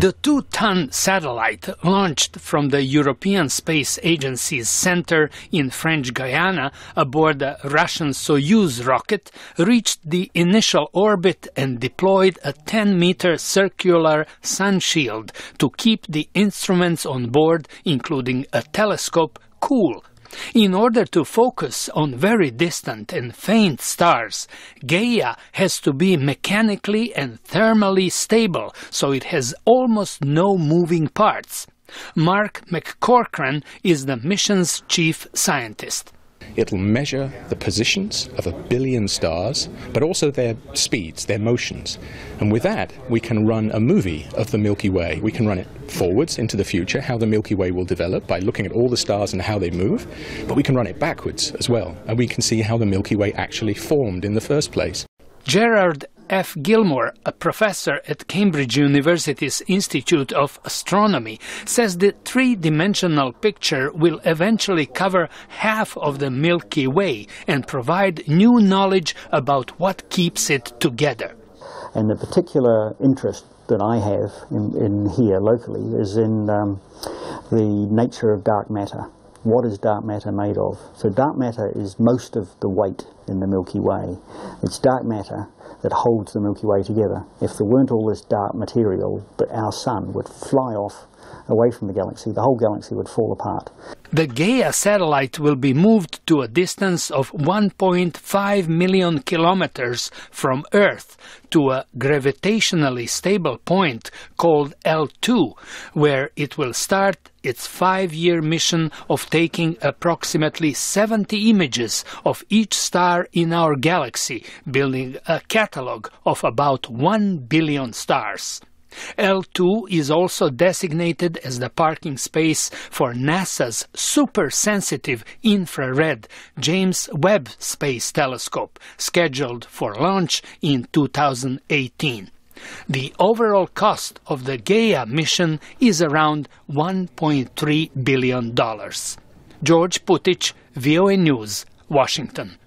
The two ton satellite launched from the European Space Agency's center in French Guiana aboard a Russian Soyuz rocket reached the initial orbit and deployed a 10 meter circular sun shield to keep the instruments on board, including a telescope, cool in order to focus on very distant and faint stars, Gaia has to be mechanically and thermally stable, so it has almost no moving parts. Mark McCaughrean is the mission's chief scientist. It'll measure the positions of a billion stars, but also their speeds, their motions. And with that, we can run a movie of the Milky Way. We can run it forwards into the future, how the Milky Way will develop by looking at all the stars and how they move, but we can run it backwards as well, and we can see how the Milky Way actually formed in the first place. Gerard F. Gilmore, a professor at Cambridge University's Institute of Astronomy, says the three dimensional picture will eventually cover half of the Milky Way and provide new knowledge about what keeps it together. And the particular interest that I have in, in here locally is in um, the nature of dark matter. What is dark matter made of? So dark matter is most of the weight in the Milky Way. It's dark matter that holds the Milky Way together. If there weren't all this dark material, but our sun would fly off away from the galaxy, the whole galaxy would fall apart. The Gaia satellite will be moved to a distance of 1.5 million kilometers from Earth to a gravitationally stable point called L2, where it will start its five year mission of taking approximately 70 images of each star in our galaxy, building a catalog of about 1 billion stars. L2 is also designated as the parking space for NASA's super sensitive infrared James Webb Space Telescope, scheduled for launch in 2018. The overall cost of the Gaia mission is around $1.3 billion. George Putic, VOA News, Washington.